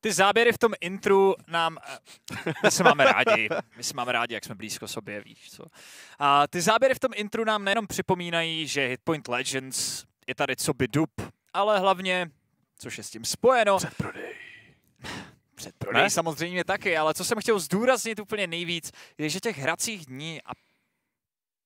Ty záběry v tom intru nám, eh, my se máme rádi, my se máme rádi, jak jsme blízko sobě, víš co. A ty záběry v tom intru nám nejenom připomínají, že Hitpoint Legends je tady co by dub, ale hlavně, což je s tím spojeno, Předprodej. předprodej Ne? samozřejmě taky, ale co jsem chtěl zdůraznit úplně nejvíc, je, že těch hracích dní a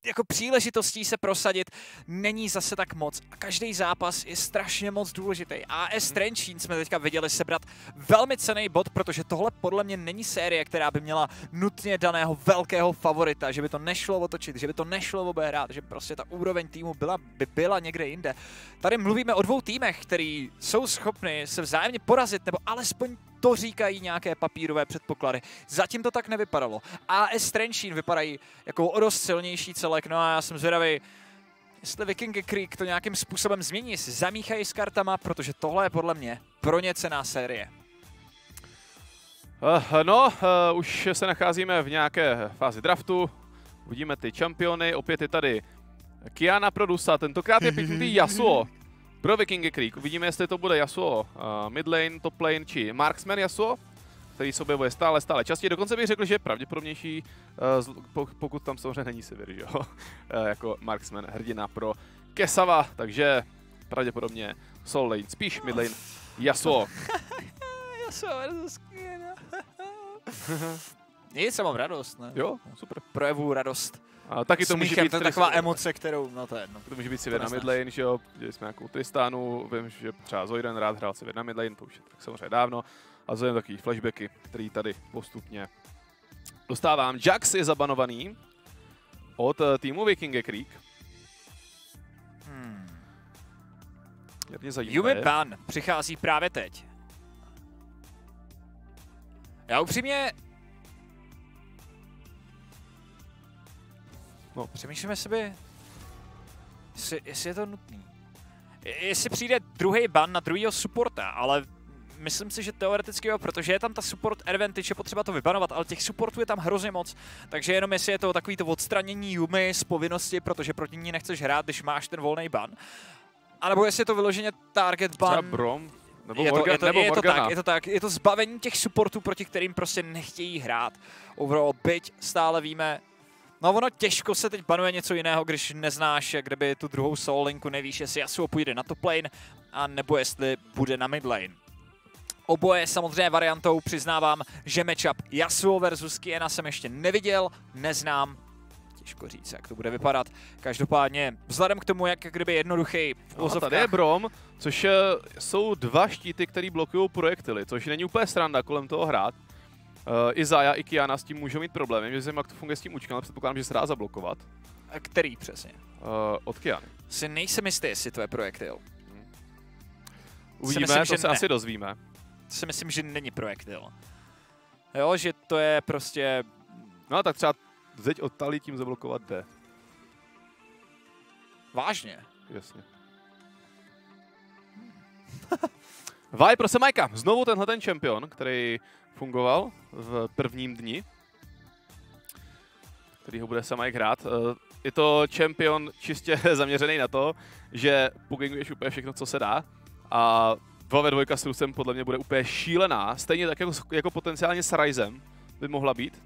jako příležitostí se prosadit není zase tak moc. A každý zápas je strašně moc důležitý. AS Trenčín jsme teďka viděli sebrat velmi cený bod, protože tohle podle mě není série, která by měla nutně daného velkého favorita, že by to nešlo otočit, že by to nešlo obehrát, že prostě ta úroveň týmu byla, by byla někde jinde. Tady mluvíme o dvou týmech, který jsou schopni se vzájemně porazit, nebo alespoň to říkají nějaké papírové předpoklady. Zatím to tak nevypadalo. AS Trenčín vypadají jako o dost silnější celek, no a já jsem zvědavý, jestli Viking Creek to nějakým způsobem změní, jestli zamíchají s kartama, protože tohle je podle mě pro ně cená série. Uh, no, uh, už se nacházíme v nějaké fázi draftu. Uvidíme ty čampiony. Opět je tady Kiana Produsa, tentokrát je piknutý Yasuo pro Viking Creek. Uvidíme, jestli to bude Yasuo uh, mid lane, top lane či marksman Yasuo, který se objevuje stále, stále častěji. Dokonce bych řekl, že je pravděpodobnější, uh, pokud tam samozřejmě není Sivir, že jo? uh, jako marksman, hrdina pro Kesava, takže pravděpodobně soul lane, spíš mid lane Yasuo. Yasuo versus Nic, já mám radost, ne? Jo, super. Projevu radost. A taky to může být to je taková emoce, kterou, no to je jedno. To může být Sivir na midlane, že jo, viděli jsme nějakou Tristanu, vím, že třeba Zoidan rád hrál Sivir na midlane, to už je tak samozřejmě dávno, a vzhledem takový flashbacky, který tady postupně dostávám. Jax je zabanovaný od eh, týmu Viking Creek. Hmm. Mě zajímavé. Yumi Ban přichází právě teď. Já upřímně... No. Přemýšlíme sebe, jestli, jestli je to nutný. Je- Jestli přijde druhý ban na druhého supporta, ale myslím si, že teoreticky jo, protože je tam ta support advantage, je potřeba to vybanovat, ale těch supportů je tam hrozně moc, takže jenom jestli je to takový to odstranění Yumi z povinnosti, protože proti ní nechceš hrát, když máš ten volný ban, a nebo jestli je to vyloženě target Třeba ban, Brom, nebo, je to, Morgan, je to, nebo je to tak, je to tak, je to zbavení těch supportů, proti kterým prostě nechtějí hrát. Overall, byť stále víme, no ono těžko se teď banuje něco jiného, když neznáš, kde by tu druhou soul linku, nevíš, jestli Yasuo půjde na top lane, a nebo jestli bude na mid lane. Oboje samozřejmě variantou přiznávám, že matchup Yasuo versus Kiena jsem ještě neviděl, neznám, těžko říct, jak to bude vypadat. Každopádně, vzhledem k tomu, jak kdyby jednoduchý v No, tady je Brom, což eh, jsou dva štíty, které blokují projektily, což není úplně sranda kolem toho hrát. Uh, I Zaya, i Kiana s tím můžou mít problémy, že jak to funguje s tím účkem, ale předpokládám, že se dá zablokovat. který přesně. Uh, od Kiany. Si nejsem jistý, jestli to je projektil. Uvidíme, myslím, to že se ne. asi dozvíme. Si myslím, že není projektil. Jo, že to je prostě... No tak třeba zeď od Tali tím zablokovat jde. Vážně. Jasně. Vaj pro Semajka. Znovu tenhle ten čempion, který fungoval v prvním dni, který ho bude Semajk hrát. Eh, Je to čempion čistě zaměřený na to, že puginguješ úplně všechno, co se dá. A 2 ve 2 s Rusem podle mě bude úplně šílená. Stejně tak jako, jako potenciálně s Ryzem by mohla být.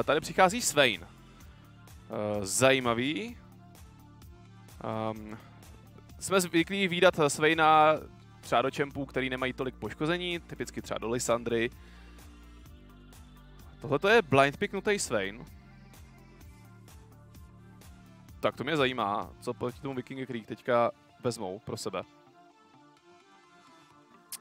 Eh, Tady přichází Svein. Eh, Zajímavý. Um, jsme zvyklí výdat Sveina třeba do čempů, který nemají tolik poškození, typicky třeba do Lysandry. Tohle to je blind picknutý Svein. Tak to mě zajímá, co proti tomu Viking Creek teďka vezmou pro sebe.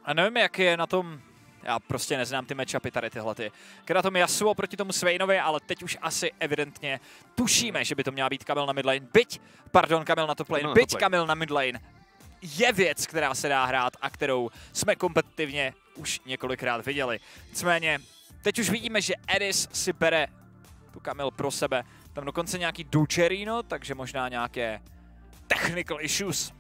A nevím, jak je na tom... Já prostě neznám ty matchupy tady tyhle ty. Je na tom Yasuo proti tomu Sveinovi, ale teď už asi evidentně tušíme, že by to měla být Kamil na midlane. Byť, pardon, Kamil na top lane, Kamil byť top lane. Kamil na midlane je věc, která se dá hrát a kterou jsme kompetitivně už několikrát viděli. Nicméně, teď už vidíme, že Eris si bere tu Kamil pro sebe. Tam dokonce nějaký Ducerino, takže možná nějaké technical issues.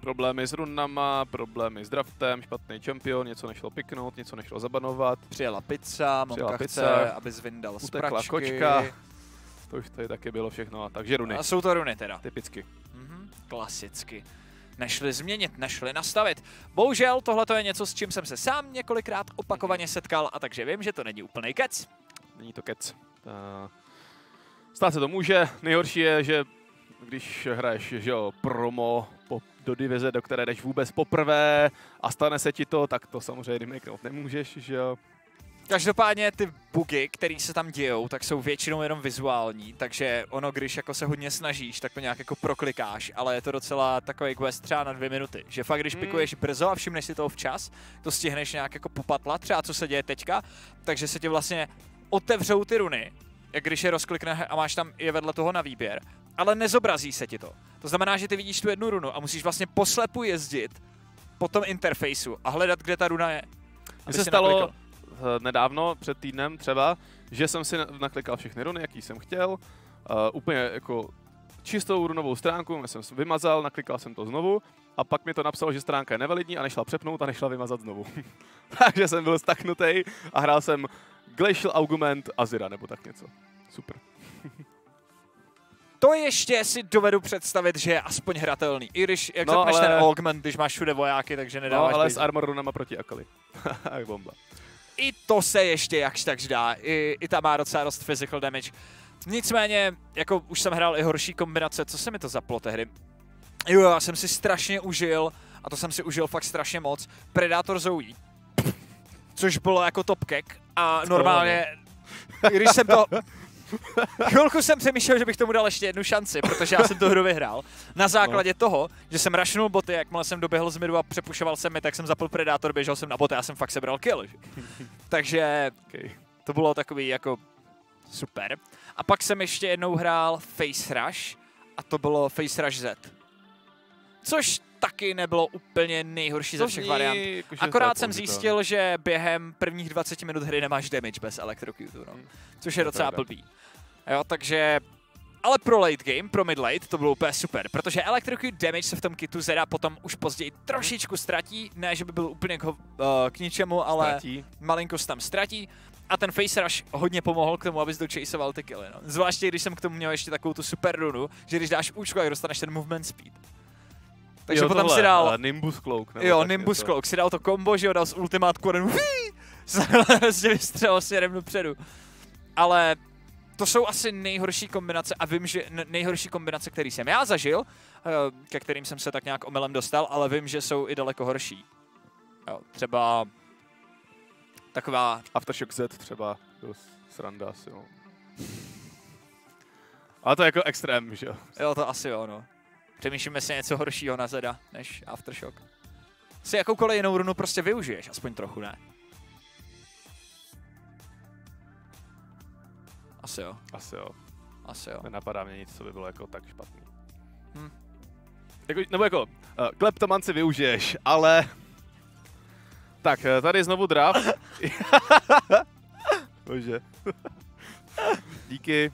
Problémy s runama, problémy s draftem, špatný čempion, něco nešlo piknout, něco nešlo zabanovat. Přijela pizza, mamka Přijela chce, pizza, aby zvyndal z pračky. kočka. To už tady taky bylo všechno. Takže runy, A jsou to runy teda. typicky. Mhm, klasicky. Nešli změnit, nešli nastavit. Bohužel tohle je něco, s čím jsem se sám několikrát opakovaně setkal a takže vím, že to není úplný kec. Není to kec. Uh, stát se to může. Nejhorší je, že když hraješ že jo, promo po, do divize, do které jdeš vůbec poprvé a stane se ti to, tak to samozřejmě remakenout nemůžeš, že jo. Každopádně ty bugy, které se tam dějou, tak jsou většinou jenom vizuální, takže ono, když jako se hodně snažíš, tak to nějak jako proklikáš, ale je to docela takový quest třeba na dvě minuty. Že fakt, když mm. pikuješ brzo a všimneš si toho včas, to stihneš nějak jako popatlat, třeba co se děje teďka, takže se ti vlastně otevřou ty runy, jak když je rozklikne a máš tam je vedle toho na výběr, ale nezobrazí se ti to. To znamená, že ty vidíš tu jednu runu a musíš vlastně poslepu jezdit po tom interfejsu a hledat, kde ta runa je. Mně se stalo, naklikl nedávno, před týdnem třeba, že jsem si naklikal všechny runy, jaký jsem chtěl, uh, úplně jako čistou runovou stránku, jsem vymazal, naklikal jsem to znovu a pak mi to napsalo, že stránka je nevalidní a nešla přepnout a nešla vymazat znovu. Takže jsem byl staknutý a hrál jsem Glacial Augment Azira nebo tak něco. Super. to ještě si dovedu představit, že je aspoň hratelný. I když, jak no, zapneš ale... ten augment, když máš všude vojáky, takže nedáváš No, ale s armor runama proti Akali. bomba i to se ještě jakž tak dá. I, i ta má docela dost physical damage. Nicméně, jako už jsem hrál i horší kombinace, co se mi to zaplo tehdy? Jo, já jsem si strašně užil, a to jsem si užil fakt strašně moc, Predator Zoe. Což bylo jako top kick a normálně, když jsem to Chvilku jsem přemýšlel, že bych tomu dal ještě jednu šanci, protože já jsem tu hru vyhrál. Na základě no. toho, že jsem rašnul boty, jakmile jsem doběhl z midu a přepušoval jsem mi, tak jsem zapl Predátor, běžel jsem na boty a jsem fakt sebral kill. Takže okay. to bylo takový jako super. A pak jsem ještě jednou hrál Face Rush a to bylo Face Rush Z. Což taky nebylo úplně nejhorší ze všech variant. Jako, Akorát jsem zjistil, že během prvních 20 minut hry nemáš damage bez electrocutu, no. Hmm. což je docela blbý. Jo, takže ale pro late game, pro mid late, to bylo úplně super, protože electrocute damage se v tom kitu Zera potom už později trošičku ztratí, ne, že by byl úplně k, uh, k ničemu, ale ztratí. malinko se tam ztratí. A ten face rush hodně pomohl k tomu, abys dochaseoval ty killy, no. Zvláště když jsem k tomu měl ještě takovou tu super runu, že když dáš účko, tak dostaneš ten movement speed. Takže jo, potom tohle, si dal... Nimbus Cloak. Jo, Nimbus Cloak. Si dal to kombo, že jo, dal z ultimátku a den prostě vystřelil směrem dopředu. Ale to jsou asi nejhorší kombinace a vím, že nejhorší kombinace, který jsem já zažil, eh, ke kterým jsem se tak nějak omylem dostal, ale vím, že jsou i daleko horší. Jo, třeba taková... Aftershock Z třeba, dost sranda asi, jo. Ale to je jako extrém, že jo? Jo, to asi jo, no. Přemýšlíme si něco horšího na Zeda, než Aftershock. Si jakoukoliv jinou runu prostě využiješ, aspoň trochu, ne? Asi jo. Asi jo. Asi jo. Nenapadá mě nic, co by bylo jako tak špatný. Hm. Jako, nebo jako, uh, kleptoman si využiješ, ale... Tak, eh, tady znovu draft. Bože. Díky.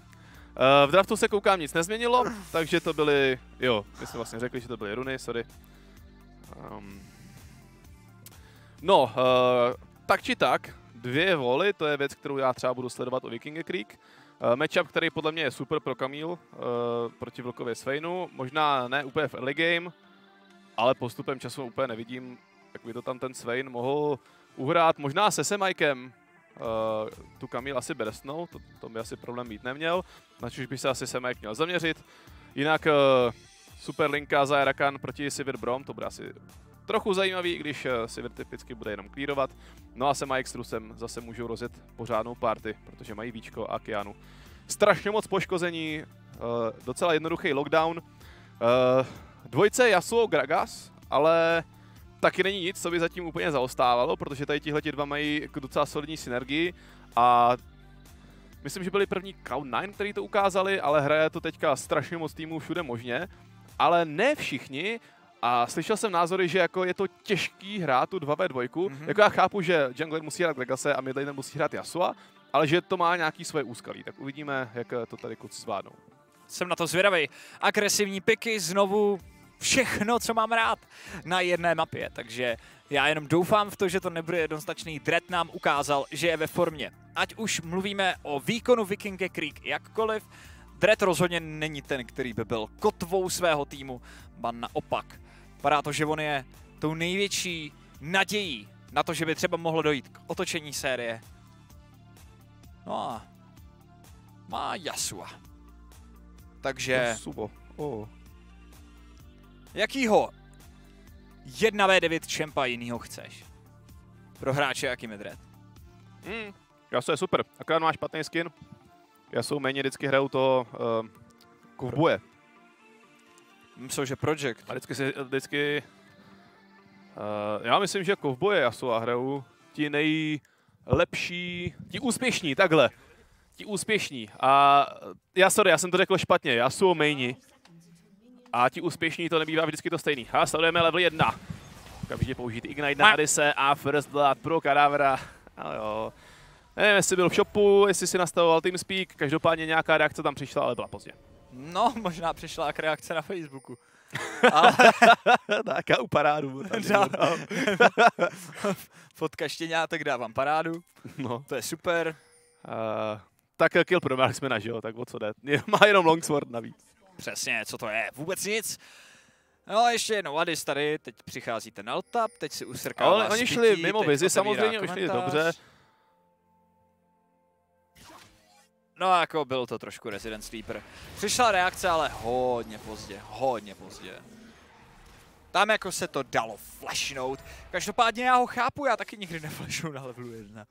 Uh, v draftu se koukám, nic nezměnilo, takže to byly, jo, my jsme vlastně řekli, že to byly runy, sorry. Um, no, uh, tak či tak, dvě voly, to je věc, kterou já třeba budu sledovat o Viking Creek. Uh, matchup, který podle mě je super pro Kamil uh, proti Vlkově Sveinu. Možná ne úplně v early game, ale postupem času úplně nevidím, jak by to tam ten Svein mohl uhrát. Možná se Semajkem, tu Kamil asi berstnou, to, to by asi problém mít neměl, na by se asi Semek měl zaměřit. Jinak uh, super linka za Erakan proti Sivir Brom, to bude asi trochu zajímavý, když uh, Sivir typicky bude jenom klírovat. No a Sema s Trusem zase můžou rozjet pořádnou party, protože mají Víčko a Kianu. Strašně moc poškození, docela jednoduchý lockdown. Dvojce Yasuo Gragas, ale taky není nic, co by zatím úplně zaostávalo, protože tady tihle dva mají jako docela solidní synergii a myslím, že byli první Cloud9, který to ukázali, ale hraje to teďka strašně moc týmů všude možně, ale ne všichni a slyšel jsem názory, že jako je to těžký hrát tu 2v2. Mm-hmm. Jako já chápu, že jungler musí hrát Legase a midlaner musí hrát Yasua, ale že to má nějaký svoje úskalí. Tak uvidíme, jak to tady kluci zvládnou. Jsem na to zvědavý. Agresivní piky, znovu všechno, co mám rád na jedné mapě, takže já jenom doufám v to, že to nebude jednoznačný. Dread nám ukázal, že je ve formě. Ať už mluvíme o výkonu Vikinge Creek jakkoliv, Dread rozhodně není ten, který by byl kotvou svého týmu, ba naopak. Vypadá to, že on je tou největší nadějí na to, že by třeba mohlo dojít k otočení série. No a má Yasua. Takže Subo. Oh. Jakýho 1v9 čempa jinýho chceš? Pro hráče jaký Medred. Mm. Yasuo je super, akorát má špatný skin. Yasuo méně vždycky hrajou to uh, kovboje. Myslím, že Project. A vždycky si, vždycky... Uh, já myslím, že kovboje Yasuo hrajou ti nejlepší, ti úspěšní, takhle. Ti úspěšní. A já sorry, já jsem to řekl špatně, Yasuo maini. A ti úspěšní to nebývá vždycky to stejný. A sledujeme level 1. Okamžitě použít Ignite na Arise a First Blood pro Kadavra. Ale jo. Nevím, jestli byl v shopu, jestli si nastavoval TeamSpeak, každopádně nějaká reakce tam přišla, ale byla pozdě. No, možná přišla jak reakce na Facebooku. Ale u parádu. Dá- fotka štěňátek dávám parádu, no. to je super. Uh, tak kill pro jsme na, že jo, tak o co jde. Má jenom longsword navíc. Přesně, co to je? Vůbec nic. No a ještě jednou Adis tady, teď přichází ten altap, teď si usrkává Ale oni šli zbytí, mimo vizi, samozřejmě už šli komentář. dobře. No jako byl to trošku Resident Sleeper. Přišla reakce, ale hodně pozdě, hodně pozdě. Tam jako se to dalo flashnout. Každopádně já ho chápu, já taky nikdy neflashnu na levelu 1.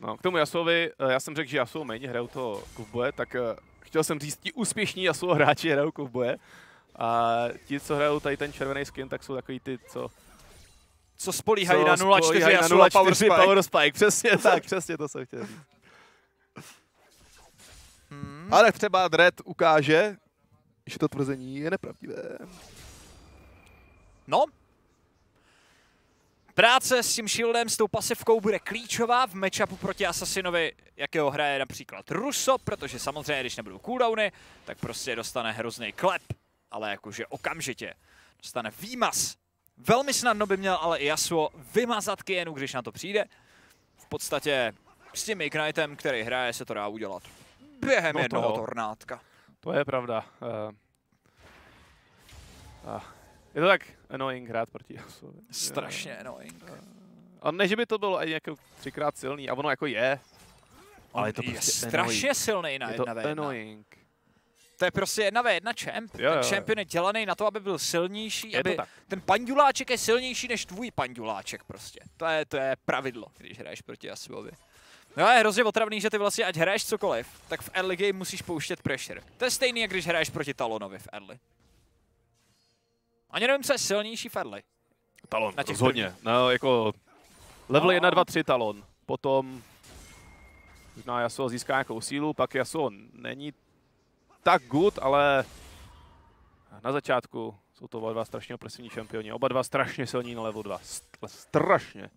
No, k tomu Yasuovi, eh, já jsem řekl, že Yasuo méně hrajou to kovboje, tak eh, chtěl jsem říct, ti úspěšní Yasuo hráči hrajou kovboje. A ti, co hrajou tady ten červený skin, tak jsou takový ty, co... Co spolíhají na co 0.4 spoléhají a na Power 0.4 Spike. Power Spike. Přesně tak, přesně to jsem chtěl říct. Hmm. Ale třeba Dread ukáže, že to tvrzení je nepravdivé. No. Práce s tím shieldem, s tou pasivkou bude klíčová v matchupu proti Assassinovi, jakého hraje například Russo, protože samozřejmě, když nebudou cooldowny, tak prostě dostane hrozný klep, ale jakože okamžitě dostane výmaz. Velmi snadno by měl ale i Yasuo vymazat Kienu, když na to přijde. V podstatě s tím Ignitem, který hraje, se to dá udělat během No to jednoho jo. tornátka. To je pravda. Uh, uh, je to tak annoying hrát proti Yasuovi. Strašně annoying. A ne, že by to bylo ani jako třikrát silný, a ono jako je. Ale je to je prostě strašně annoying. silný na je to 1v1. annoying. To je prostě jedna v jedna champ. Jo, Ten jo, champion je dělaný na to, aby byl silnější, Je to aby tak. ten panduláček je silnější než tvůj panduláček prostě. To je, to je pravidlo, když hraješ proti Yasuovi. No a je hrozně otravný, že ty vlastně ať hraješ cokoliv, tak v early game musíš pouštět pressure. To je stejný, jak když hraješ proti Talonovi v early. Ani nevím, co je silnější v early. Talon, Na těch rozhodně. No, jako level No. 1, 2, 3 talon. Potom možná Yasuo získá nějakou sílu, pak Yasuo není tak good, ale na začátku jsou to oba dva strašně opresivní šampioni. Oba dva strašně silní na level 2. St- strašně.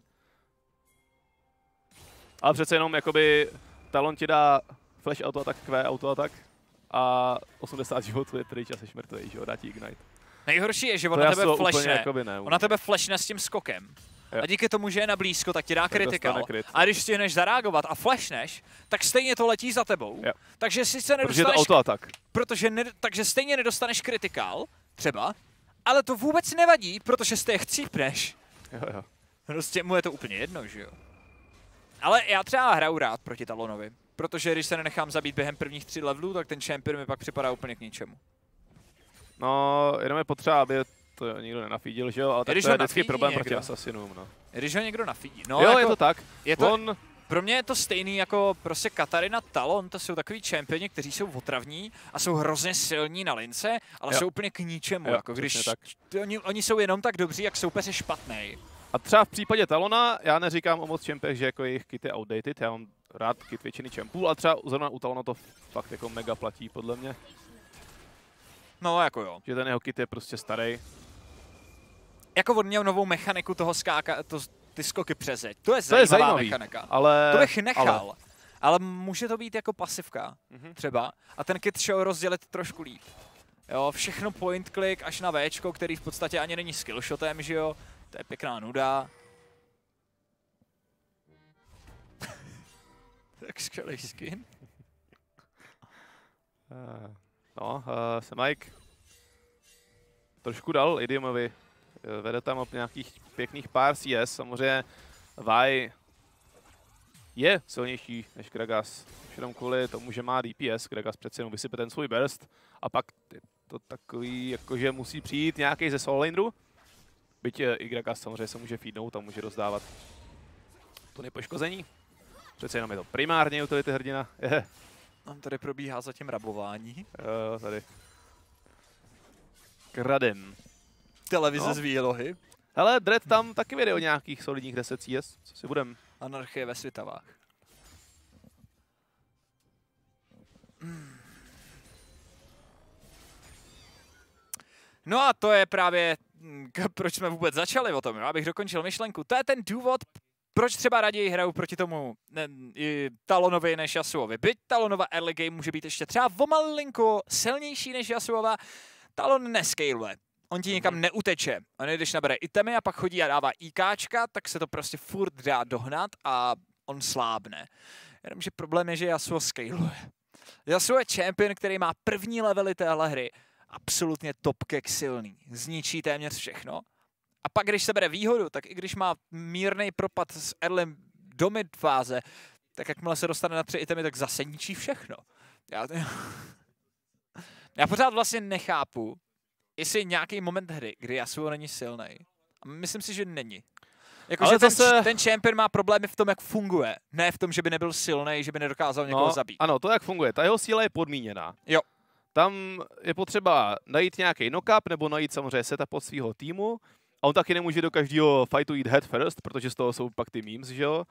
Ale přece jenom jakoby talon ti dá flash auto attack, Q auto attack a 80 životů je pryč a jsi mrtvý, že jo, dá ti ignite. Nejhorší je, že To on na tebe flashne. jakoby ne. On na tebe flashne s tím skokem. Jo. A díky tomu, že je na blízko, tak ti dá crit. A když stihneš zareagovat a flashneš, tak stejně to letí za tebou. Jo. Takže sice Protože je to nedostaneš, auto protože ne, takže stejně nedostaneš kritikál, třeba, ale to vůbec nevadí, protože jste je chcípneš. Jo, jo. Prostě mu je to úplně jedno, že jo. Ale já třeba hraju rád proti Talonovi, protože když se nenechám zabít během prvních tří levelů, tak ten champion mi pak připadá úplně k ničemu. No, jenom je potřeba, aby to nikdo nenafídil, že jo, ale tak Když to je vždycky problém někdo. proti Assassinům, no. Když ho někdo nafídí. No, jo, jako, je to tak. je to, On, Pro mě je to stejný jako prostě Katarina Talon, to jsou takový čempioni, kteří jsou otravní a jsou hrozně silní na lince, ale Jo. jsou úplně k ničemu, Jo, jako když tak. oni, oni jsou jenom tak dobří, jak soupeř je špatný. a třeba v případě Talona, já neříkám o moc čempech, že jako jejich kit je outdated, já mám rád kit většiny čempů, ale třeba zrovna u Talona to fakt jako mega platí, podle mě. No jako jo. Že ten jeho kit je prostě starý. Jako on měl novou mechaniku toho skáka, to, ty skoky přes zeď. To je To je zajímavá zajímavý, mechanika. ale... To bych nechal. ale- Ale. může to být jako pasivka Mhm. třeba a ten kit show rozdělit trošku líp. Jo, všechno point click až na Včko, který v podstatě ani není skillshotem, že jo. To je pěkná nuda. tak skvělý skin. No, uh, se Mike trošku dal Idiomovi Eh, Vede tam op nějakých pěkných pár CS. Samozřejmě Vi je silnější než Gragas. Už jenom kvůli tomu, že má DPS. Gragas přece jenom vysype ten svůj burst. A pak je to takový, jakože musí přijít nějaký ze Soul Landeru. Byť eh, i Gragas samozřejmě se může feednout a může rozdávat to nepoškození. Přece jenom je to primárně utility hrdina. Tam tady probíhá zatím rabování. jo, tady. Kradem. Televize No. z výlohy. Hele, Dread tam taky vede o nějakých solidních 10 CS, co si budem. Anarchie ve Svitavách. No a to je právě, mm, proč jsme vůbec začali o tom, jo? abych dokončil myšlenku. To je ten důvod, proč třeba raději hraju proti tomu ne, i Talonovi než Yasuovi. Byť Talonova early game může být ještě třeba o malinko silnější než Yasuova, Talon nescaluje. On ti nikam neuteče. On když nabere itemy a pak chodí a dává IKčka, tak se to prostě furt dá dohnat a on slábne. Jenomže problém je, že Yasuo scaluje. Yasuo je champion, který má první levely téhle hry. Absolutně topkek silný. Zničí téměř všechno. A pak, když se bere výhodu, tak i když má mírný propad s early do mid fáze, tak jakmile se dostane na tři itemy, tak zase ničí všechno. Já, já pořád vlastně nechápu, jestli nějaký moment hry, kdy Yasuo není silný. A myslím si, že není. Jakože Ale ten, zase- ten champion má problémy v tom, jak funguje. Ne v tom, že by nebyl silný, že by nedokázal někoho zabít. ano, to jak funguje. Ta jeho síla je podmíněná. Jo. Tam je potřeba najít nějaký knock-up nebo najít samozřejmě setup od svého týmu. A on taky nemůže do každého fightu jít head first, protože z toho jsou pak ty memes, že jo?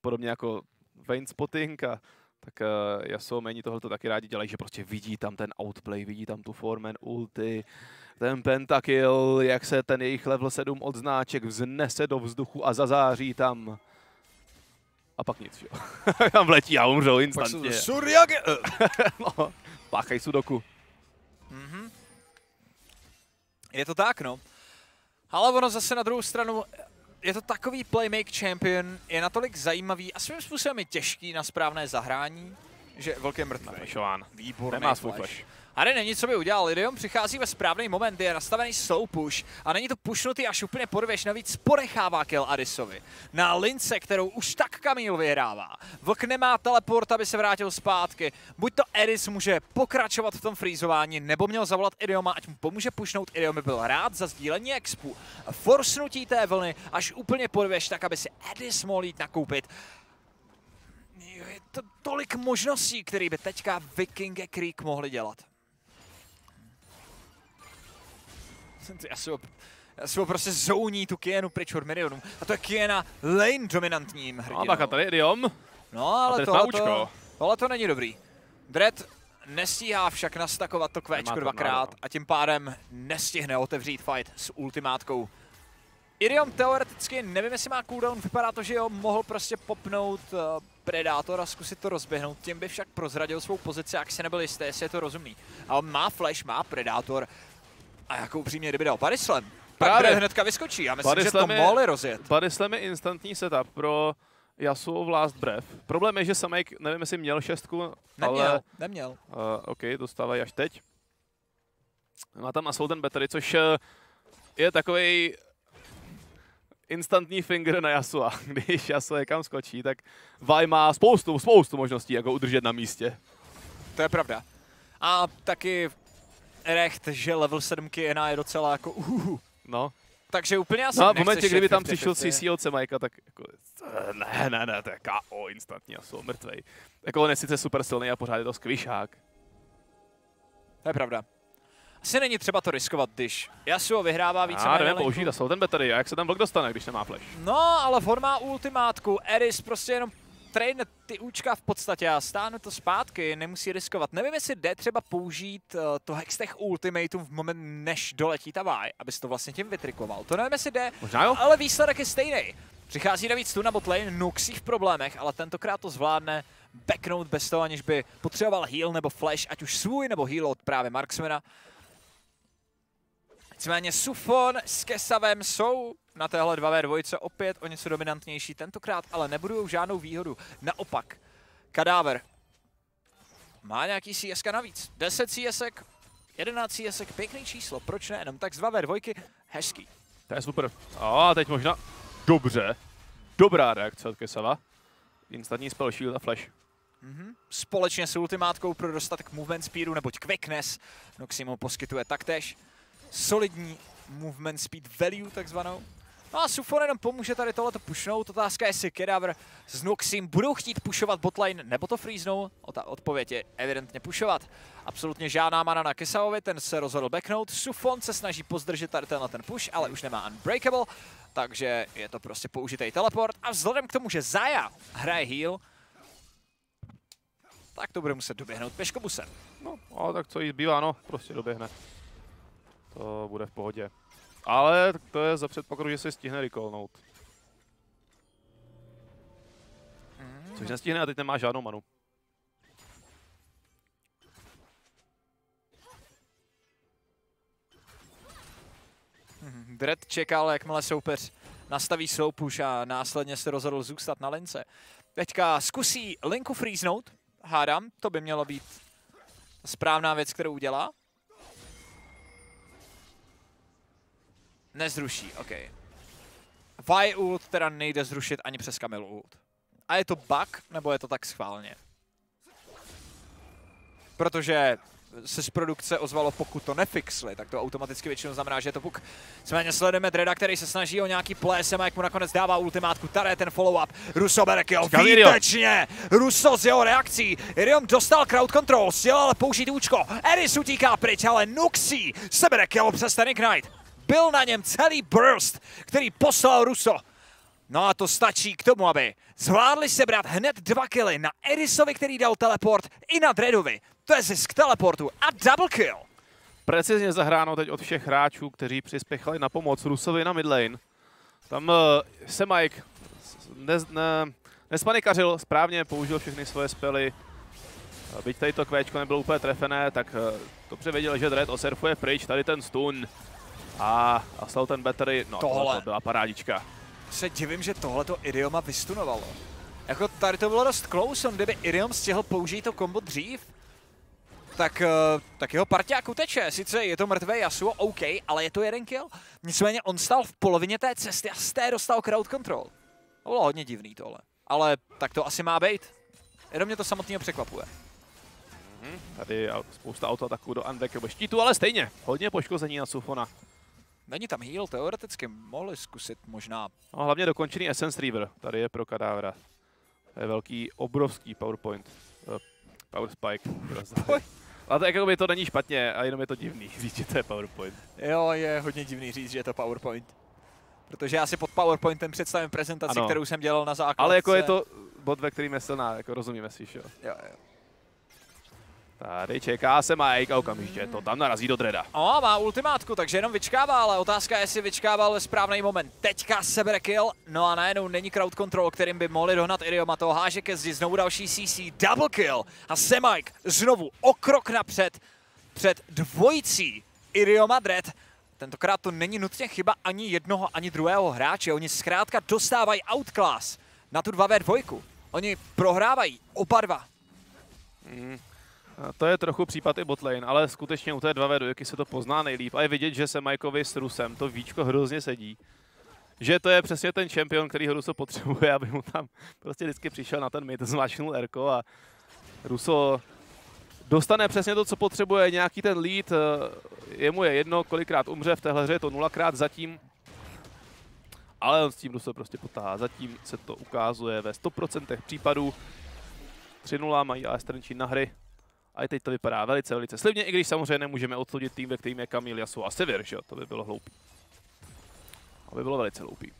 Podobně jako vein spotting a tak uh, Yasuo méně tohle to taky rádi dělají, že prostě vidí tam ten outplay, vidí tam tu foreman ulti, ten pentakill, jak se ten jejich level 7 odznáček vznese do vzduchu a zazáří tam. A pak nic, jo. tam vletí a umřou Pak jsou instantně. Suryage... no, páchaj sudoku. Mhm. Je to tak, no. Ale ono zase na druhou stranu, je to takový Playmake Champion, je natolik zajímavý a svým způsobem je těžký na správné zahrání, že velký mrtvý. Výborný Nemá svůj flash. flash. Hady není, co by udělal. Ideum přichází ve správný moment, je nastavený slow push a není to pushnutý až úplně porveš, navíc ponechává kill Adisovi. Na lince, kterou už tak Kamil vyhrává. Vlk nemá teleport, aby se vrátil zpátky. Buď to Edis může pokračovat v tom freezování, nebo měl zavolat Idioma, ať mu pomůže pushnout. Idiom by byl rád za sdílení expu. Forsnutí té vlny až úplně porveš, tak aby si Edis mohl jít nakoupit. Je to tolik možností, které by teďka Viking Creek mohli dělat. Já si ho, já si ho prostě zouní tu Kienu pryč od Mirionů. A to je Kiena lane dominantním No a hrdinou. bacha, tady Idiom. No, ale tohle to, tohle to není dobrý. Dread nestíhá však nastakovat to kvéčko dvakrát a tím pádem nestihne otevřít fight s ultimátkou. Irion teoreticky, nevím jestli má cooldown, vypadá to, že jo, mohl prostě popnout uh, Predátor a zkusit to rozběhnout, tím by však prozradil svou pozici, jak se nebyl jistý, jestli je to rozumný. A on má flash, má Predátor a jako upřímně, kdyby dal Parislam, Právě. Hnedka vyskočí. Já myslím, že to mohli rozjet. Slam je instantní setup pro Yasuo v Last Breath. Problém je, že Samek, nevím jestli měl šestku, Neměl, ale neměl. uh, OK, dostávají až teď. Má tam Assault and Battery, což eh, je takový instantní finger na Yasuo. Když Yasuo kam skočí, tak Vi má spoustu, spoustu možností, jako udržet na místě. To je pravda. A taky recht, že level 7 Kiena je docela jako uhu. No, Takže úplně asi no a v momentě, kdyby tam 50-50. přišel CC od Semajka, tak jako, ne, ne, ne, to je KO instantní Yasuo, mrtvej. Jako on je sice super silný a pořád je to skvišák. To je pravda. Asi není třeba to riskovat, když Yasuo vyhrává více A jdeme použít Assault and Battery, a jak se tam vlk dostane, když nemá flash? No, ale on má ultimátku, Eris prostě jenom trade ty účka v podstatě a stáhne to zpátky, nemusí riskovat. Nevím, jestli jde třeba použít uh, to Hextech Ultimatum v moment, než doletí ta Vaj, abys to vlastně tím vytrikoval. To nevím, jestli jde, Možná jo? ale výsledek je stejný. Přichází navíc tu na botlane, Nuxí v problémech, ale tentokrát to zvládne backnout bez toho, aniž by potřeboval heal nebo flash, ať už svůj nebo heal od právě Marksmana. Nicméně Sufon s Kesavem jsou na téhle 2v2 opět o něco dominantnější, tentokrát ale nebudou žádnou výhodu. Naopak, Kadáver má nějaký CSK navíc. 10 CSek, 11 CSek, pěkný číslo, proč ne, jenom tak z 2v2, hezký. To je super. A teď možná... Dobře. Dobrá reakce od Kesava. Instantní spell shield a flash. Mm-hmm. Společně s ultimátkou pro dostatek movement speedu, neboť quickness Noxim ho poskytuje taktéž. Solidní movement speed value takzvanou. No a Sufon jenom pomůže tady tohleto pušnout. Otázka je, jestli Kedavr s Noxim budou chtít pušovat botlane, nebo to freeznou. Ta odpověď je evidentně pušovat. Absolutně žádná mana na Kesaovi, ten se rozhodl backnout. Sufon se snaží pozdržet tady tenhle ten push, ale už nemá Unbreakable, takže je to prostě použitý teleport. A vzhledem k tomu, že Zaya hraje heal, tak to bude muset doběhnout peškobusem. No, ale tak co jí zbývá, no, prostě doběhne. To bude v pohodě. Ale to je za předpokladu, že se stihne recallnout. Mm. Což nestihne a teď nemá žádnou manu. Mhm, Dread čekal, jakmile soupeř nastaví soupuš a následně se rozhodl zůstat na lince. Teďka zkusí linku freeznout, hádám, to by mělo být správná věc, kterou udělá. Nezruší, OK. Vi ult teda nejde zrušit ani přes Kamil ult. A je to bug, nebo je to tak schválně? Protože se z produkce ozvalo, pokud to nefixli, tak to automaticky většinou znamená, že je to puk. Nicméně sledujeme Dreda, který se snaží o nějaký plésem a jak mu nakonec dává ultimátku. Tady je ten follow-up. Russo bere kill, výtečně! Russo s jeho reakcí. Iriom dostal crowd control, chtěl ale použít účko. Eris utíká pryč, ale Nuxi se bere kill přes ten Ignite. Byl na něm celý burst, který poslal Russo. No a to stačí k tomu, aby zvládli sebrat hned dva killy na Erisovi, který dal teleport, i na Dredovi. To je zisk teleportu a double kill. Precizně zahráno teď od všech hráčů, kteří přispěchali na pomoc Rusovi na midlane. Tam uh, se Mike ne, ne, nespanikařil, správně použil všechny svoje spely. Byť tady to kvéčko nebylo úplně trefené, tak uh, dobře věděl, že Dread osurfuje pryč, tady ten stun. A asal ten battery, no tohle to byla parádička. Se divím, že tohle to Idioma vystunovalo. Jako tady to bylo dost close, on kdyby Idiom stihl použít to kombo dřív, tak, uh, tak jeho parťák uteče. Sice je to mrtvé Yasuo, OK, ale je to jeden kill. Nicméně on stal v polovině té cesty a z té dostal crowd control. To bylo hodně divný tohle. Ale tak to asi má být. Jenom mě to samotného překvapuje. Mm, tady spousta autoataků do unbreakable štítu, ale stejně hodně poškození na Sufona. Není tam heal, teoreticky mohli zkusit možná. No, hlavně dokončený Essence Reaver, tady je pro Kadávra. To je velký, obrovský PowerPoint. Uh, power Spike. Ale to, jako by to není špatně, a jenom je to divný říct, že to je PowerPoint. Jo, je hodně divný říct, že je to PowerPoint. Protože já si pod PowerPointem představím prezentaci, ano. kterou jsem dělal na základce. Ale jako je to bod, ve kterým je silná, jako rozumíme si, že jo? Jo, jo. Tady čeká se Mike a okamžitě to tam narazí do dreda. O, má ultimátku, takže jenom vyčkává, ale otázka je, jestli vyčkával ve správný moment. Teďka sebere kill, no a najednou není crowd control, kterým by mohli dohnat Irioma. Toho háže ke zdi, znovu další CC, double kill a Semike znovu o krok napřed před dvojicí Irioma Dread. Tentokrát to není nutně chyba ani jednoho, ani druhého hráče. Oni zkrátka dostávají outclass na tu 2v2. Oni prohrávají oba dva. Mm. To je trochu případ i botlane, ale skutečně u té 2v jaký se to pozná nejlíp. A je vidět, že se Majkovi s Rusem to víčko hrozně sedí. Že to je přesně ten čempion, který Ruso potřebuje, aby mu tam prostě vždycky přišel na ten mid, zmáčknul Erko a Ruso dostane přesně to, co potřebuje, nějaký ten lead. Jemu je jedno, kolikrát umře, v téhle hře je to nulakrát zatím. Ale on s tím Ruso prostě potahá. Zatím se to ukazuje ve 100% případů. 3-0 mají ale na hry. A i teď to vypadá velice, velice slibně, i když samozřejmě nemůžeme odsoudit tým, ve kterým je Kamil, Yasuo a Sevir, že jo? To by bylo hloupý. To by bylo velice hloupý.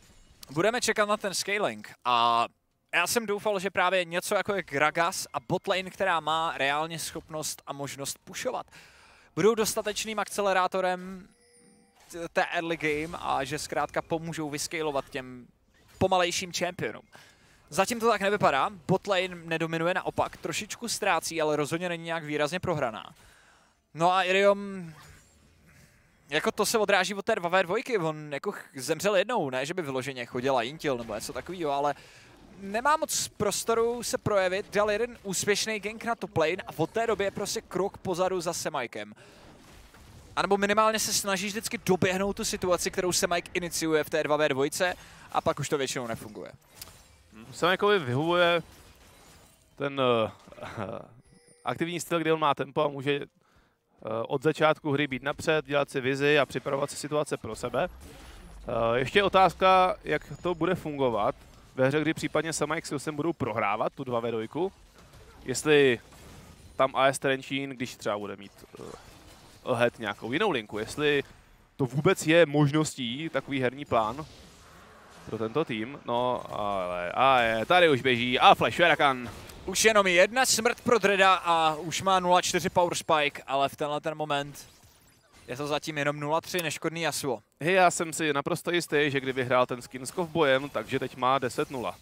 Budeme čekat na ten scaling a já jsem doufal, že právě něco jako je Gragas a botlane, která má reálně schopnost a možnost pušovat, budou dostatečným akcelerátorem té early game a že zkrátka pomůžou vyscalovat těm pomalejším championům. Zatím to tak nevypadá, botlane nedominuje naopak, trošičku ztrácí, ale rozhodně není nějak výrazně prohraná. No a Iriom, jako to se odráží od té 2v2, on jako zemřel jednou, ne že by vyloženě chodil a jintil nebo něco takového, ale nemá moc prostoru se projevit, dal jeden úspěšný gank na top lane a od té doby je prostě krok pozadu za Semikem. A nebo minimálně se snažíš vždycky doběhnout tu situaci, kterou se Mike iniciuje v té 2v2 a pak už to většinou nefunguje. Se jako vyhovuje ten uh, aktivní styl, kdy on má tempo a může uh, od začátku hry být napřed, dělat si vizi a připravovat si situace pro sebe. Uh, ještě je otázka, jak to bude fungovat ve hře, kdy případně sama Exilsem budou prohrávat tu 2v2. Jestli tam AS Trenčín, když třeba bude mít uh, ahead nějakou jinou linku, jestli to vůbec je možností, takový herní plán pro tento tým. No, ale a je, tady už běží a Flash Rakan. Už jenom jedna smrt pro Dreda a už má 0-4 Power Spike, ale v tenhle ten moment je to zatím jenom 0-3 neškodný Yasuo. Hej, já jsem si naprosto jistý, že kdyby hrál ten skin s bojem, takže teď má 10-0.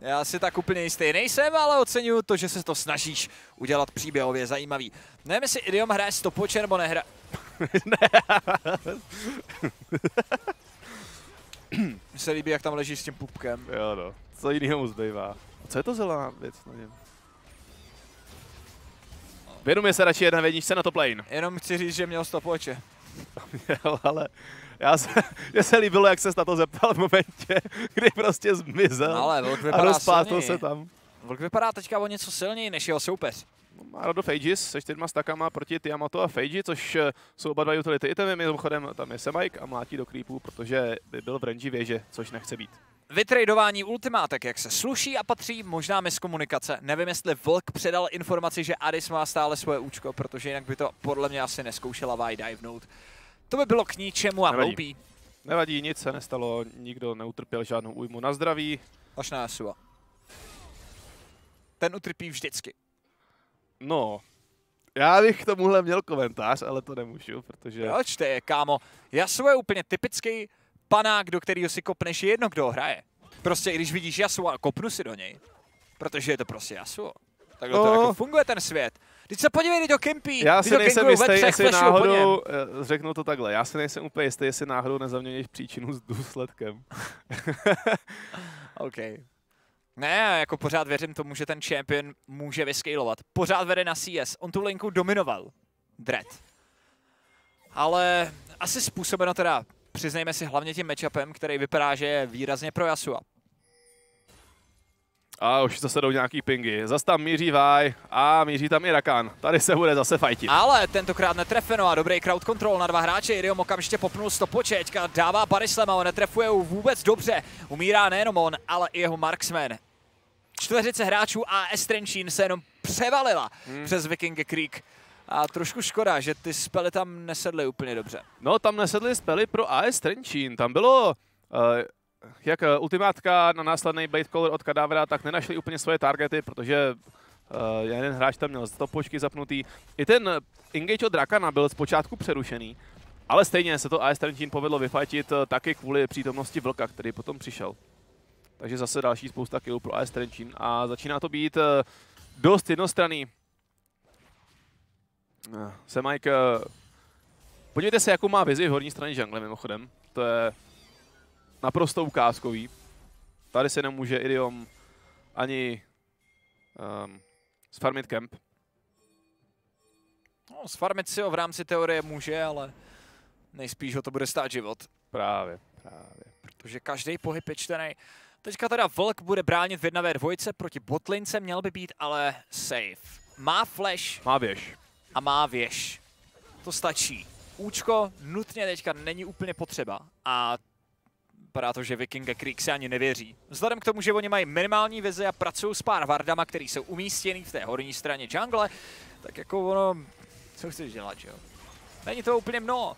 Já si tak úplně jistý nejsem, ale oceňuju to, že se to snažíš udělat příběhově zajímavý. Nevím, jestli Idiom hraje stopoče nebo nehra... Mně se líbí, jak tam leží s tím pupkem. Jo no, co jiného mu zbývá. Co je to zelená věc na něm? Věnuje se radši jedna vědničce na top lane. Jenom chci říct, že měl stopoče. Měl, ale já se, mě se líbilo, jak se na to zeptal v momentě, kdy prostě zmizel no, ale a rozpátl se tam. Vlk vypadá teďka o něco silněji než jeho soupeř. Of Aegis se čtyřma stakama proti Tiamato a Feiji, což eh, jsou oba dva utility itemy. Mimochodem tam je Semike a mlátí do creepů, protože by byl v range věže, což nechce být. Vytradování ultimátek, jak se sluší a patří, možná miskomunikace. Nevím, jestli Vlk předal informaci, že Aris má stále svoje účko, protože jinak by to podle mě asi neskoušela divenout. To by bylo k ničemu a hloupý. Nevadí, nic se nestalo, nikdo neutrpěl žádnou újmu na zdraví. Až na Yasuo. Ten utrpí vždycky. No, já bych k tomuhle měl komentář, ale to nemůžu, protože... Proč to je, kámo? Yasuo je úplně typický panák, do kterého si kopneš jedno, kdo ho Prostě i když vidíš Yasuo a kopnu si do něj. Protože je to prostě Yasuo. Takhle no. to jako funguje ten svět. Teď se podívej do Kempy. Já si nejsem jistý, jestli náhodou, eh, řeknu to takhle, já si nejsem úplně jistý, jestli náhodou nezaměníš příčinu s důsledkem. OK. Ne, jako pořád věřím tomu, že ten champion může vyskalovat. Pořád vede na CS. On tu linku dominoval. Dread. Ale asi způsobeno teda, přiznejme si hlavně tím matchupem, který vypadá, že je výrazně pro Yasua. A už zase jdou nějaký pingy. Zas tam míří Vaj a míří tam i Rakan. Tady se bude zase fajtit. Ale tentokrát netrefeno a dobrý crowd control na dva hráče. Idiom okamžitě popnul stopočeťka, dává Barislema, on netrefuje vůbec dobře. Umírá nejenom on, ale i jeho marksman. Čtveřice hráčů a Estrenčín se jenom převalila hmm. přes Viking Creek. A trošku škoda, že ty spely tam nesedly úplně dobře. No, tam nesedly spely pro AS Trenčín. Tam bylo uh, jak eh, ultimátka na následný Blade Caller od Kadavra, tak nenašli úplně svoje targety, protože uh, jeden hráč tam měl stopočky zapnutý. I ten engage od Drakana byl zpočátku přerušený, ale stejně se to AS Trenčín povedlo vyfajtit taky kvůli přítomnosti Vlka, který potom přišel. Takže zase další spousta killů pro AS Trenčín a začíná to být uh, dost jednostranný. Uh, Semajk, uh, podívejte se, jakou má vizi v horní straně jungle mimochodem. To je naprosto ukázkový. Tady se nemůže Idiom ani um, sfarmit kemp. No, sfarmit si ho v rámci teorie může, ale nejspíš ho to bude stát život. Právě, právě. Protože každý pohyb je čtený. Teďka teda Vlk bude bránit v 1 v dvojce proti botlince, měl by být ale safe. Má flash. Má věž. A má věž. To stačí. Účko nutně teďka není úplně potřeba. A Vypadá to, že Viking a Creek se ani nevěří. Vzhledem k tomu, že oni mají minimální vize a pracují s pár vardama, který jsou umístěný v té horní straně jungle, tak jako ono, co chceš dělat, jo? Není to úplně mnoho.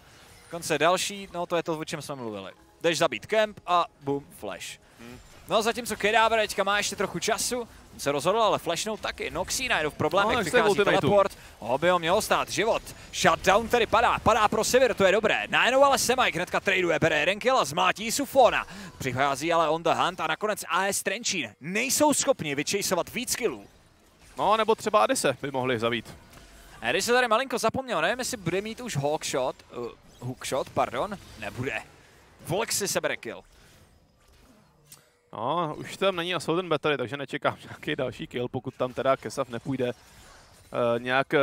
Konce další, no to je to, o čem jsme mluvili. Jdeš zabít kemp a boom, flash. Hmm. No zatímco Kedáver teďka má ještě trochu času, se rozhodl ale flashnout taky. Noxina je v problémech, no, vychází teleport. Ho mělo stát život. Shutdown tedy padá, padá pro Sivir, to je dobré. Najednou ale Semike hnedka traduje, bere jeden kill a zmátí Sufona. Přichází ale on the hunt a nakonec AS Trenčín nejsou schopni vyčejsovat víc killů. No, nebo třeba Adise by mohli zabít. Eddie se tady malinko zapomněl, nevím, jestli bude mít už hookshot, uh, hookshot, pardon, nebude. Volk si sebere kill. No, už tam není Assault Battery, takže nečekám nějaký další kill, pokud tam teda Kesav nepůjde. nějak uh,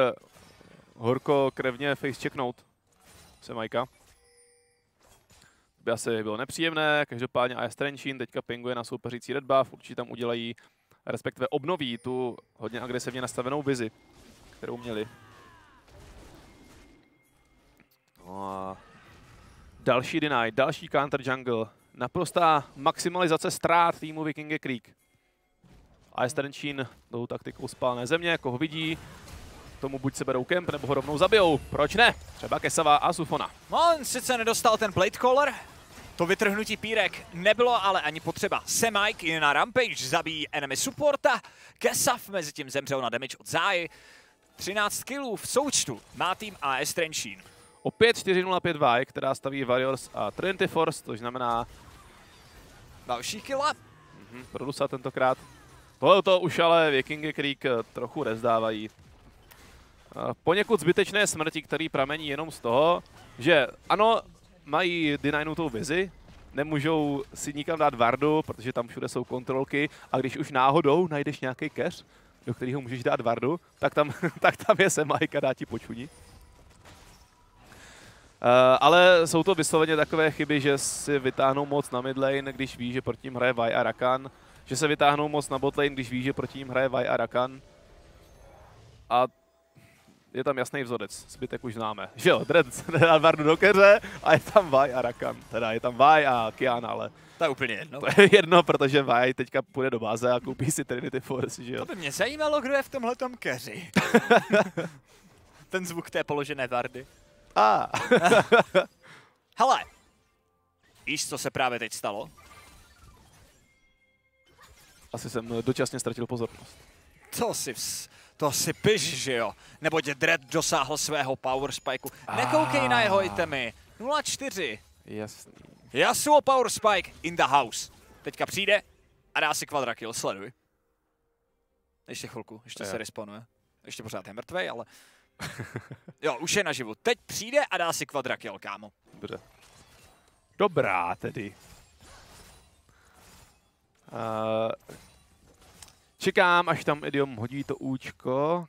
horko krevně face checknout se Majka. By asi bylo nepříjemné, každopádně AS Trenčín teďka pinguje na soupeřící red buff, určitě tam udělají, respektive obnoví tu hodně agresivně nastavenou vizi, kterou měli. No a další deny, další counter jungle, naprostá maximalizace ztrát týmu Viking Creek. AS Trenčín tou taktikou spálné země, jako ho vidí, tomu buď se berou kemp, nebo ho rovnou zabijou. Proč ne? Třeba Kesava a Sufona. No, on sice nedostal ten Blade Caller, to vytrhnutí pírek nebylo ale ani potřeba. Semike na Rampage zabíjí enemy supporta, Kesav mezi tím zemřel na damage od Záji. 13 killů v součtu má tým AS Trenčín. Opět 405 Vaj, která staví Warriors a Trinity Force, což znamená... Další killa. Mhm, Produsa tentokrát. Tohle to už ale Vikingy Creek eh, trochu rezdávají. Eh, poněkud zbytečné smrti, který pramení jenom z toho, že ano, mají denynutou vizi, nemůžou si nikam dát vardu, protože tam všude jsou kontrolky a když už náhodou najdeš nějaký keř, do kterého můžeš dát vardu, tak tam, tak tam je Semajka, dá ti počuní. Uh, ale jsou to vysloveně takové chyby, že si vytáhnou moc na midlane, když ví, že proti ním hraje Vi a Rakan, že se vytáhnou moc na botlane, když ví, že proti ním hraje Vi a Rakan. A je tam jasný vzorec, zbytek už známe. Že jo, Dread dá Vardu do keře a je tam Vi a Rakan. Teda je tam Vi a Kian, ale... To je úplně jedno. To je jedno, protože Vi teďka půjde do báze a koupí si Trinity Force, že jo. To by mě zajímalo, kdo je v tomhle keři. Ten zvuk té položené Vardy. A. Hele, víš, co se právě teď stalo? Asi jsem dočasně ztratil pozornost. To si, vs, to si piš, že jo? Neboť Dread dosáhl svého power spikeu. Nekoukej na jeho itemy. 0-4. Jasný. Yasuo power spike in the house. Teďka přijde a dá si kill. Sleduj. Ještě chvilku, ještě je. se respawnuje. Ještě pořád je mrtvej, ale... jo, už je naživu. Teď přijde a dá si kill, kámo. Dobře. Dobrá tedy. Uh, čekám, až tam Idiom hodí to účko.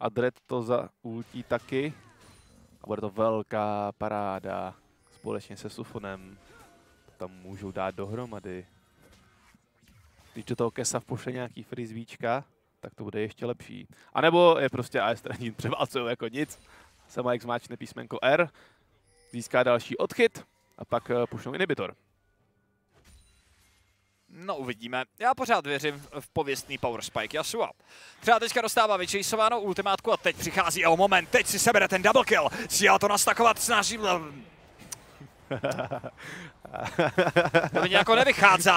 A Dread to za ultí taky. A bude to velká paráda. Společně se Sufonem. Tam můžou dát dohromady. Když do toho Kesa pošle nějaký frizvíčka, tak to bude ještě lepší. A nebo je prostě AS Trendin převálcují jako nic. Sama zmáčne písmenko R, získá další odchyt a pak eh, pušnou inhibitor. No uvidíme. Já pořád věřím v pověstný Power Spike Yasuo. Třeba teďka dostává vyčejsovanou ultimátku a teď přichází o moment, teď si sebere ten double kill. Si já to nastakovat snaží... to mi jako nevychází.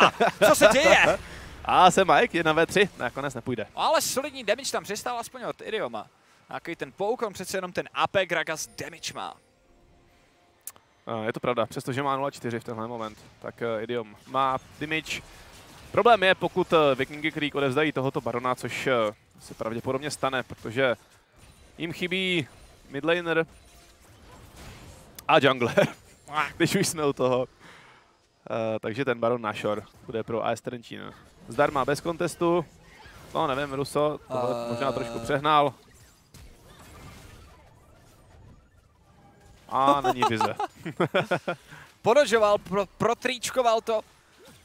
Co se děje? A se Mike, 1 v 3, nakonec nepůjde. Ale solidní damage tam přistál aspoň od Idioma. Nějaký ten pouk, on přece jenom ten AP Gragas damage má. Je to pravda, přestože má 0-4 v tenhle moment, tak uh, Idiom má damage. Problém je, pokud uh, Vikingy Creek odevzdají tohoto barona, což uh, se pravděpodobně stane, protože jim chybí midlaner a jungler, když už jsme u toho. Uh, takže ten baron na shore bude pro AS Trenčín. Zdarma bez kontestu. No nevím, Ruso, tohle uh... možná trošku přehnal. A není vize. Ponožoval, pro, protríčkoval to.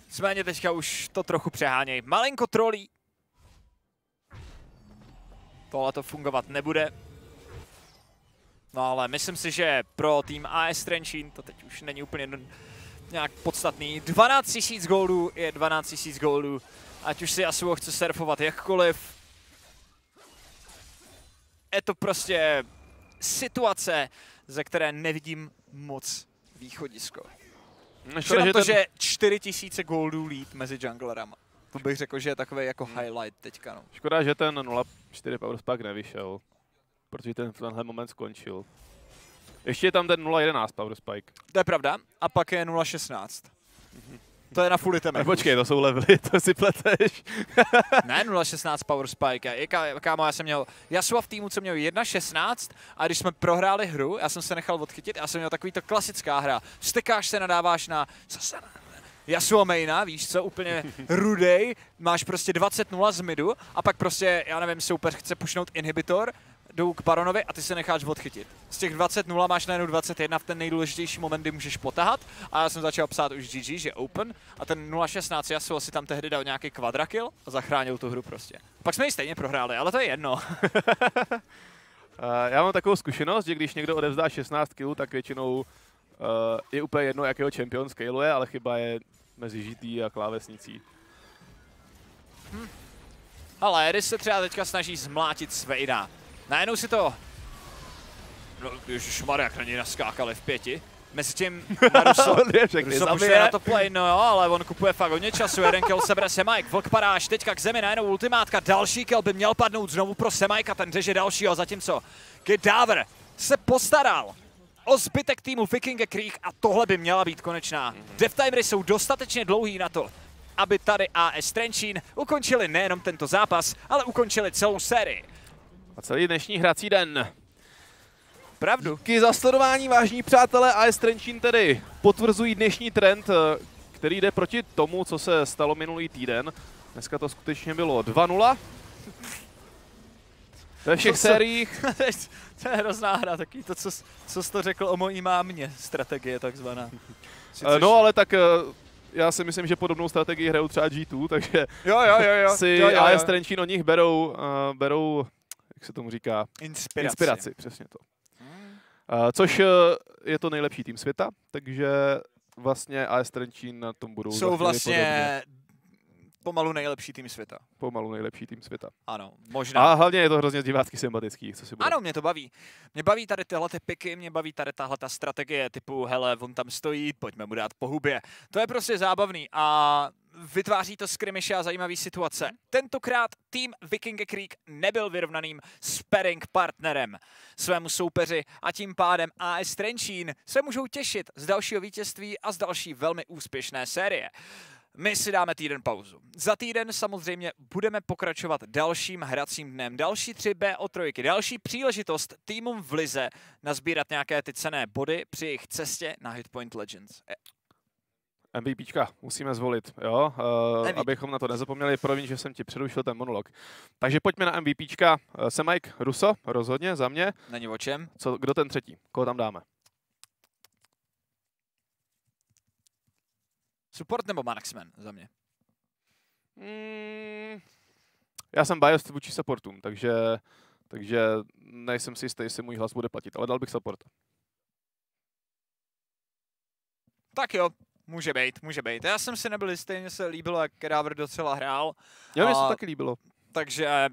Nicméně teďka už to trochu přeháněj. Malinko trolí. Tohle to fungovat nebude. No ale myslím si, že pro tým AS Trenčín to teď už není úplně nějak podstatný. 12 000 goldů je 12 000 goldů. Ať už si Asuo chce surfovat jakkoliv. Je to prostě situace, ze které nevidím moc východisko. Škoda, že to, že 4000 goldů lead mezi junglerama. To bych řekl, že je takový jako hmm. highlight teďka. No. Škoda, že ten 0.4 Power Spark nevyšel, protože ten v tenhle moment skončil. Ještě je tam ten 0.11 Power Spike. To je pravda. A pak je 0.16. Mm-hmm. To je na full item. Počkej, to jsou levely, to si pleteš. ne 0.16 Power Spike. Je, kámo, já jsem měl Yasuo v týmu, co měl 1.16 a když jsme prohráli hru, já jsem se nechal odchytit, já jsem měl takový to klasická hra. Vstekáš se, nadáváš na... Zase Yasuo maina, víš co, úplně rudej, máš prostě 20-0 z midu a pak prostě, já nevím, soupeř chce pušnout inhibitor, jdou k Baronovi a ty se necháš odchytit. Z těch 20-0 máš najednou 21 v ten nejdůležitější moment, kdy můžeš potahat a já jsem začal psát už GG, že open a ten 0-16 Yasuo si tam tehdy dal nějaký quadrakill a zachránil tu hru prostě. Pak jsme ji stejně prohráli, ale to je jedno. já mám takovou zkušenost, že když někdo odevzdá 16 kg, tak většinou uh, je úplně jedno, jakého champion scaluje, ale chyba je mezi žitý a klávesnicí. Hm. Ale Eris se třeba teďka snaží zmlátit Svejda. Najednou si to... No, ježišmarja, jak na něj naskákali v pěti. Mezi tím Russo, Russo na to play, no jo, ale on kupuje fakt hodně času, jeden kill sebere Semajk, Vlk padá až teďka k zemi, najednou ultimátka, další kill by měl padnout znovu pro Semajka, ten řeže dalšího, zatímco Gidaver se postaral o zbytek týmu Vikinge Creek a tohle by měla být konečná. Mm -hmm. Jsou dostatečně dlouhý na to, aby tady AS Trenčín ukončili nejenom tento zápas, ale ukončili celou sérii. A celý dnešní hrací den. Pravdu. Díky za sledování, vážní přátelé, AS Trenčín tedy potvrzují dnešní trend, eh, který jde proti tomu, co se stalo minulý týden. Dneska to skutečně bylo 2-0. Ve všech to sériích. to je hrozná hra, taky to, co, co jsi to řekl o mojí mámě, strategie takzvaná. Což... No ale tak eh, já si myslím, že podobnou strategii hrajou třeba G2, takže jo, jo, jo, jo. si jo, jo, jo. AS Trenčín od nich berou, uh, berou jak se tomu říká? Inspiraci. Inspiraci, přesně to. Uh, což uh, je to nejlepší tým světa, takže vlastně AS Trenčín na tom budou Jsou vlastně pomalu nejlepší tým světa. Pomalu nejlepší tým světa. Ano, možná. A hlavně je to hrozně divácky sympatický, co si bude. Ano, mě to baví. Mě baví tady tyhle ty piky, mě baví tady tahle ta strategie typu, hele, on tam stojí, pojďme mu dát po hubě. To je prostě zábavný a vytváří to skrymiše a zajímavý situace. Tentokrát tým Viking Creek nebyl vyrovnaným sparring partnerem svému soupeři a tím pádem AS Trenčín se můžou těšit z dalšího vítězství a z další velmi úspěšné série. My si dáme týden pauzu. Za týden samozřejmě budeme pokračovat dalším hracím dnem. Další 3B o trojky, další příležitost týmům v Lize nazbírat nějaké ty cené body při jejich cestě na Hitpoint Legends. MVPčka musíme zvolit, jo, uh, MVP. abychom na to nezapomněli. Promiň, že jsem ti přerušil ten monolog. Takže pojďme na MVPčka. Uh, jsem Mike Russo, rozhodně za mě. Není o čem. Co, kdo ten třetí? Koho tam dáme? Support nebo marksman za mě? Mm, já jsem biased vůči supportům, takže, takže nejsem si jistý, jestli můj hlas bude platit, ale dal bych support. Tak jo, může být, může být. Já jsem si nebyl jistý, mně se líbilo, jak Kedáver docela hrál. Jo, mně se taky líbilo. Takže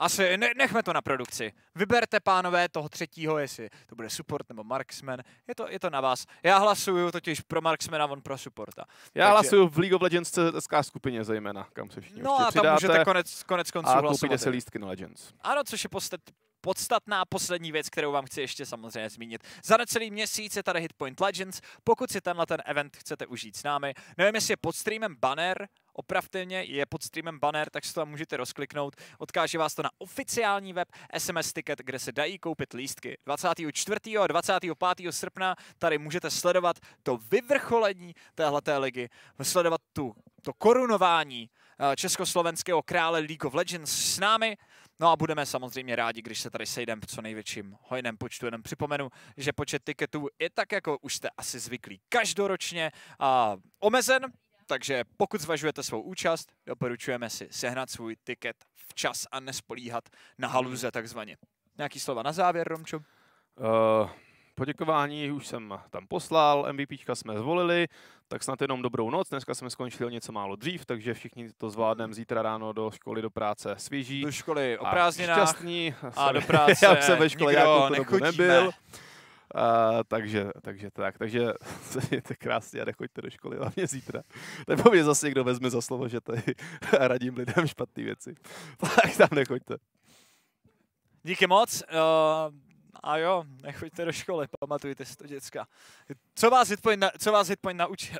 asi ne, nechme to na produkci. Vyberte, pánové, toho třetího, jestli to bude support nebo marksman. Je to, je to na vás. Já hlasuju totiž pro marksmana, on pro supporta. Já Takže... hlasuju v League of Legends CSK skupině zejména, kam se všichni No a tam můžete konec, konec konců A koupíte si lístky na Legends. Ano, což je postet, podstatná poslední věc, kterou vám chci ještě samozřejmě zmínit. Za necelý měsíc je tady Hitpoint Legends. Pokud si tenhle ten event chcete užít s námi, nevím, jestli je pod streamem banner, opravte mě, je pod streamem banner, tak si to tam můžete rozkliknout. Odkáže vás to na oficiální web SMS Ticket, kde se dají koupit lístky. 24. a 25. srpna tady můžete sledovat to vyvrcholení téhleté ligy, sledovat tu, to korunování eh, československého krále League of Legends s námi. No a budeme samozřejmě rádi, když se tady sejdeme v co největším hojném počtu. Jenom připomenu, že počet tiketů je tak, jako už jste asi zvyklí každoročně a omezen, takže pokud zvažujete svou účast, doporučujeme si sehnat svůj tiket včas a nespolíhat na haluze takzvaně. Nějaký slova na závěr, Romčo? Uh, poděkování už jsem tam poslal, MVPčka jsme zvolili, tak snad jenom dobrou noc. Dneska jsme skončili něco málo dřív, takže všichni to zvládneme zítra ráno do školy, do práce svěží. Do školy o prázdninách. Šťastní. A do práce Já jsem ve škole nějakou nebyl. Uh, takže, takže tak, takže mějte krásně a nechoďte do školy, hlavně zítra. Nebo mě zase někdo vezme za slovo, že tady radím lidem špatné věci. Tak tam nechoďte. Díky moc. Uh, a jo, nechoďte do školy, pamatujte si to, děcka. Co vás Hitpoint, na, co vás Hitpoint naučil?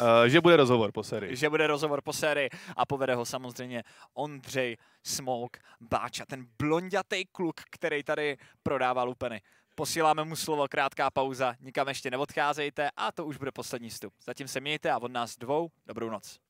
Uh, že bude rozhovor po sérii. Že bude rozhovor po sérii a povede ho samozřejmě Ondřej Smoke Báča, ten blondětý kluk, který tady prodává lupeny. Posíláme mu slovo, krátká pauza, nikam ještě neodcházejte a to už bude poslední vstup. Zatím se mějte a od nás dvou dobrou noc.